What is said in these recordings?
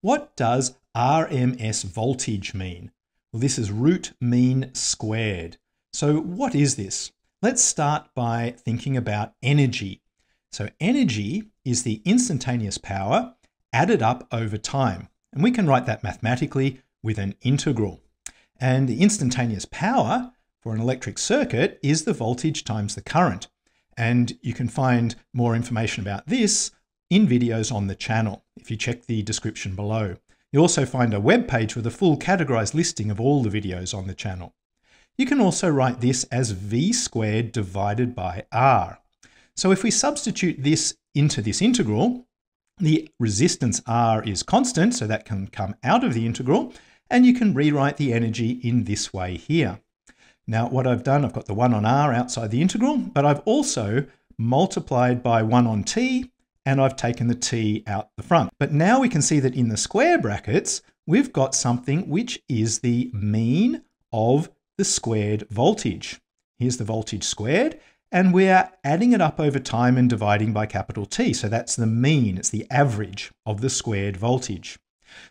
what does RMS voltage mean? Well, this is root mean squared. So what is this? Let's start by thinking about energy. So energy is the instantaneous power added up over time. And we can write that mathematically with an integral. And the instantaneous power for an electric circuit is the voltage times the current. And you can find more information about this in videos on the channel if you check the description below. You'll also find a web page with a full categorized listing of all the videos on the channel. You can also write this as v squared divided by r. So if we substitute this into this integral, the resistance R is constant, so that can come out of the integral, and you can rewrite the energy in this way here. Now what I've done, I've got the 1 on R outside the integral, but I've also multiplied by 1 on T, and I've taken the T out the front. But now we can see that in the square brackets, we've got something which is the mean of the squared voltage. Here's the voltage squared, and we're adding it up over time and dividing by capital T. So that's the mean, it's the average of the squared voltage.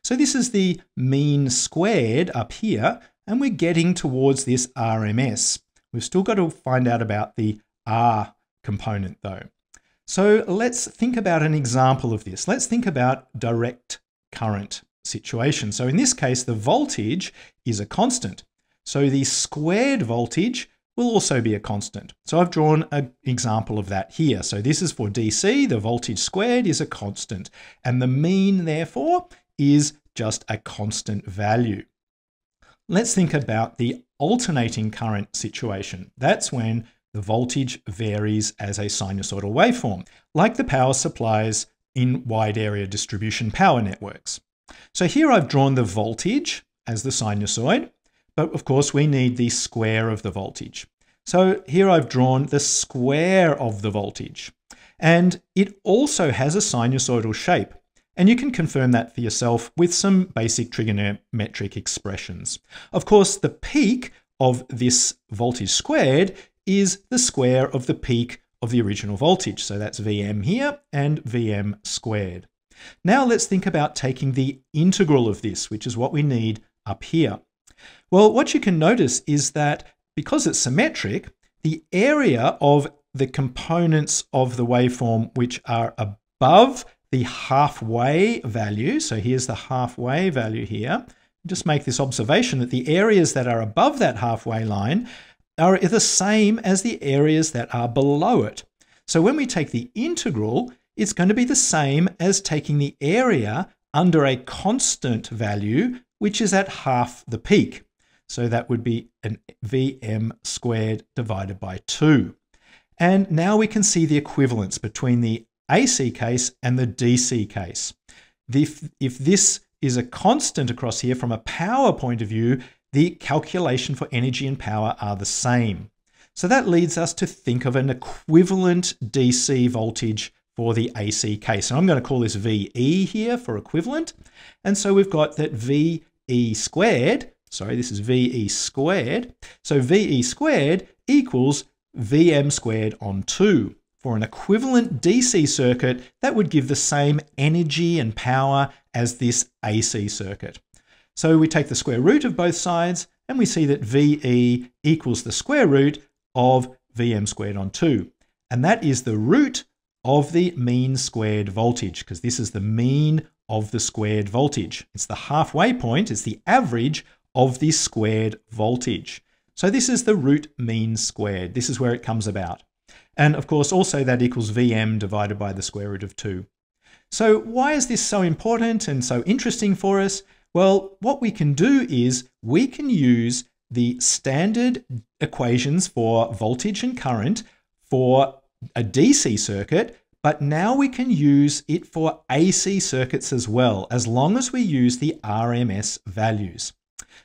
So this is the mean squared up here, and we're getting towards this RMS. We've still got to find out about the R component though. So let's think about an example of this. Let's think about direct current situation. So in this case, the voltage is a constant. So the squared voltage will also be a constant. So I've drawn an example of that here. So this is for DC, the voltage squared is a constant, and the mean, therefore, is just a constant value. Let's think about the alternating current situation. That's when the voltage varies as a sinusoidal waveform, like the power supplies in wide area distribution power networks. So here I've drawn the voltage as the sinusoid, but of course, we need the square of the voltage. So here I've drawn the square of the voltage. And it also has a sinusoidal shape. And you can confirm that for yourself with some basic trigonometric expressions. Of course, the peak of this voltage squared is the square of the peak of the original voltage. So that's Vm here and Vm squared. Now let's think about taking the integral of this, which is what we need up here. Well, what you can notice is that because it's symmetric, the area of the components of the waveform which are above the halfway value, so here's the halfway value here, just make this observation that the areas that are above that halfway line are the same as the areas that are below it. So when we take the integral, it's going to be the same as taking the area under a constant value, which is at half the peak. So that would be an Vm squared divided by 2. And now we can see the equivalence between the AC case and the DC case. If, if this is a constant across here from a power point of view, the calculation for energy and power are the same. So that leads us to think of an equivalent DC voltage for the AC case. And I'm going to call this VE here for equivalent. And so we've got that VE squared sorry, this is VE squared. So VE squared equals Vm squared on 2. For an equivalent DC circuit, that would give the same energy and power as this AC circuit. So we take the square root of both sides and we see that VE equals the square root of Vm squared on 2. And that is the root of the mean squared voltage because this is the mean of the squared voltage. It's the halfway point, it's the average of the squared voltage. So this is the root mean squared. This is where it comes about. And of course, also that equals Vm divided by the square root of 2. So why is this so important and so interesting for us? Well, what we can do is we can use the standard equations for voltage and current for a DC circuit, but now we can use it for AC circuits as well, as long as we use the RMS values.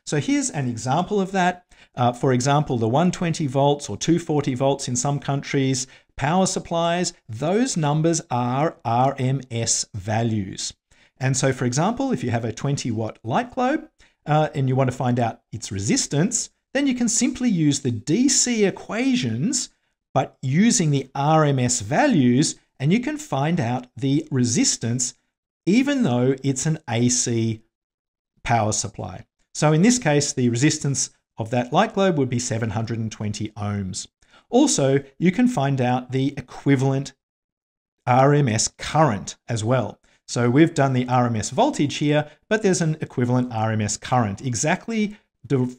So here's an example of that. Uh, for example, the 120 volts or 240 volts in some countries, power supplies, those numbers are RMS values. And so, for example, if you have a 20 watt light globe uh, and you want to find out its resistance, then you can simply use the DC equations, but using the RMS values, and you can find out the resistance even though it's an AC power supply. So in this case, the resistance of that light globe would be 720 ohms. Also, you can find out the equivalent RMS current as well. So we've done the RMS voltage here, but there's an equivalent RMS current, exactly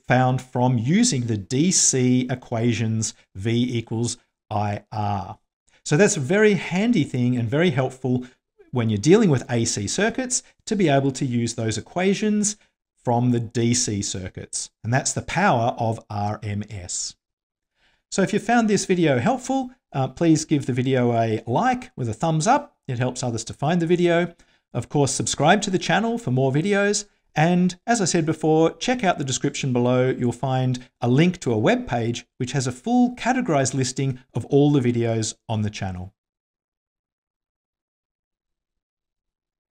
found from using the DC equations V equals IR. So that's a very handy thing and very helpful when you're dealing with AC circuits to be able to use those equations from the DC circuits. And that's the power of RMS. So if you found this video helpful, uh, please give the video a like with a thumbs up. It helps others to find the video. Of course, subscribe to the channel for more videos. And as I said before, check out the description below. You'll find a link to a web page which has a full categorized listing of all the videos on the channel.